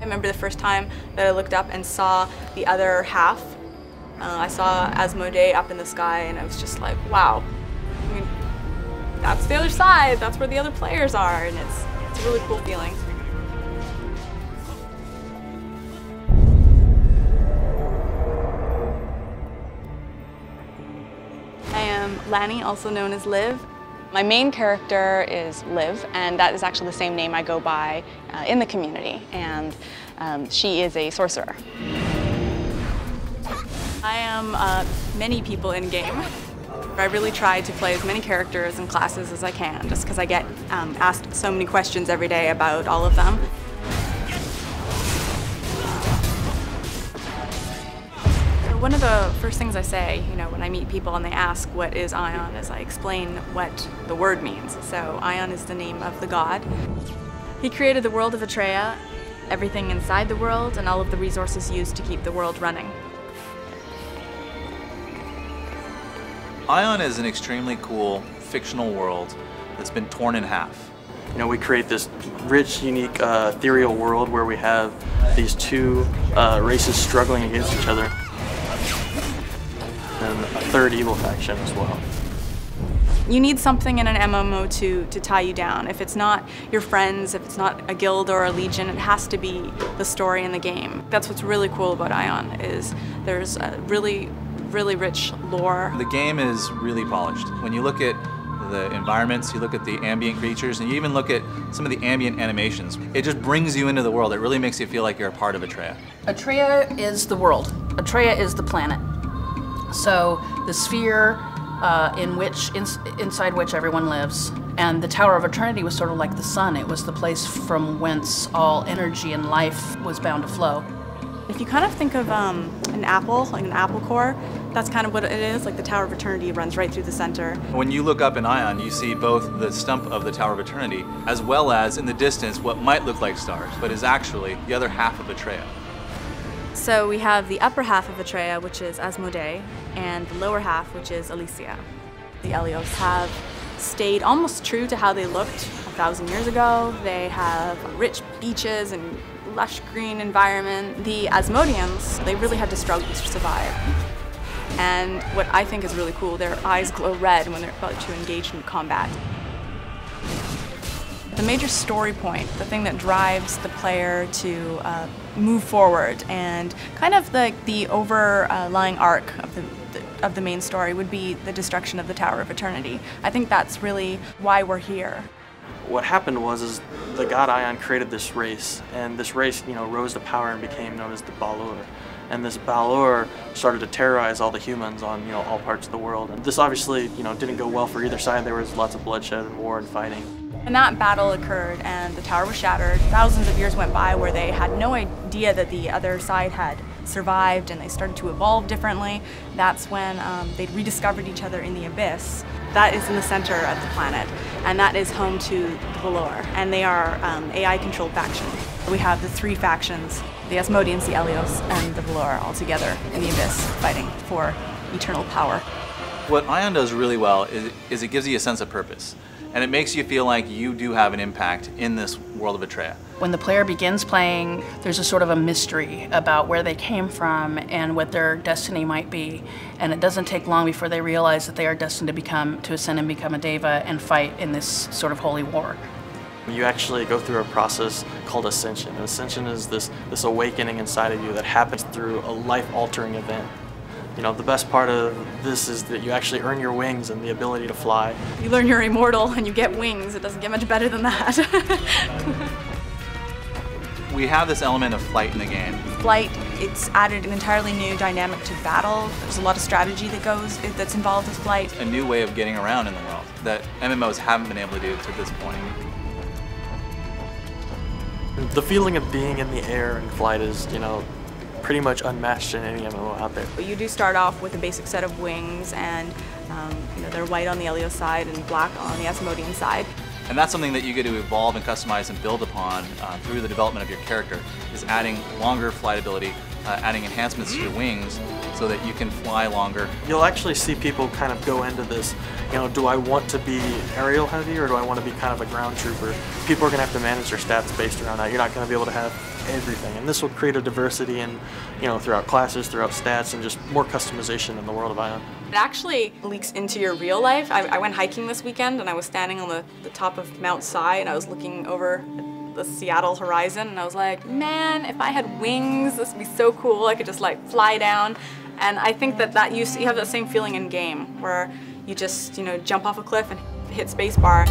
I remember the first time that I looked up and saw the other half. Uh, I saw Asmodae up in the sky and I was just like, wow. I mean, that's the other side, that's where the other players are, and it's, it's a really cool feeling. I am Lanny, also known as Liv. My main character is Liv, and that is actually the same name I go by uh, in the community, and um, she is a sorcerer. I am uh, many people in game. I really try to play as many characters and classes as I can, just because I get um, asked so many questions every day about all of them. One of the first things I say, you know, when I meet people and they ask what is Aion, is I explain what the word means. So Aion is the name of the god. He created the world of Atreia, everything inside the world, and all of the resources used to keep the world running. Aion is an extremely cool fictional world that's been torn in half. You know, we create this rich, unique, uh, ethereal world where we have these two uh, races struggling against each other and a third evil faction as well. You need something in an MMO to, to tie you down. If it's not your friends, if it's not a guild or a legion, it has to be the story in the game. That's what's really cool about Aion is there's a really, really rich lore. The game is really polished. When you look at the environments, you look at the ambient creatures, and you even look at some of the ambient animations. It just brings you into the world. It really makes you feel like you're a part of Atreia. Atreia is the world. Atreia is the planet. So the sphere uh, in which in, inside which everyone lives, and the Tower of Eternity was sort of like the sun. It was the place from whence all energy and life was bound to flow. If you kind of think of um, an apple, like an apple core, that's kind of what it is. Like the Tower of Eternity runs right through the center. When you look up in Aion, you see both the stump of the Tower of Eternity, as well as in the distance what might look like stars, but is actually the other half of Atreia. So we have the upper half of Atreia, which is Asmodae, and the lower half, which is Elysea. The Elyos have stayed almost true to how they looked a thousand years ago. They have rich beaches and lush green environment. The Asmodians, they really had to struggle to survive. And what I think is really cool, their eyes glow red when they're about to engage in combat. The major story point, the thing that drives the player to uh, move forward, and kind of the, the overlying arc of the, of the main story would be the destruction of the Tower of Eternity. I think that's really why we're here. What happened was is the god Aion created this race, and this race, you know, rose to power and became known as the Balaur. And this Balaur started to terrorize all the humans on, you know, all parts of the world. And this obviously, you know, didn't go well for either side. There was lots of bloodshed and war and fighting. And that battle occurred and the tower was shattered. Thousands of years went by where they had no idea that the other side had survived and they started to evolve differently. That's when um, they rediscovered each other in the abyss. That is in the center of the planet and that is home to the Balaur and they are um, AI controlled faction. We have the three factions, the Asmodians, the Elyos, and the Balaur all together in the abyss fighting for eternal power. What Aion does really well is, is it gives you a sense of purpose and it makes you feel like you do have an impact in this world of Atreia. When the player begins playing, there's a sort of a mystery about where they came from and what their destiny might be. And it doesn't take long before they realize that they are destined to become, to ascend and become a Daeva and fight in this sort of holy war. You actually go through a process called ascension. Ascension is this, this awakening inside of you that happens through a life-altering event. You know, the best part of this is that you actually earn your wings and the ability to fly. You learn you're immortal and you get wings. It doesn't get much better than that. we have this element of flight in the game. Flight, it's added an entirely new dynamic to battle. There's a lot of strategy that goes that's involved with flight. A new way of getting around in the world that MMOs haven't been able to do to this point. The feeling of being in the air and flight is, you know, pretty much unmatched in any MMO out there. You do start off with a basic set of wings and um, you know, they're white on the Elio side and black on the Asmodian side. And that's something that you get to evolve and customize and build upon uh, through the development of your character, is adding longer flight ability, uh, adding enhancements to your wings so that you can fly longer. You'll actually see people kind of go into this, you know, do I want to be aerial heavy or do I want to be kind of a ground trooper? People are going to have to manage their stats based around that. You're not going to be able to have everything. And this will create a diversity in, you know, throughout classes, throughout stats, and just more customization in the world of Aion. It actually leaks into your real life. I, I went hiking this weekend and I was standing on the, the top of Mount Si and I was looking over the Seattle horizon and I was like, man, if I had wings, this would be so cool. I could just like fly down. And I think that, that you, you have that same feeling in game where you just, you know, jump off a cliff and hit spacebar.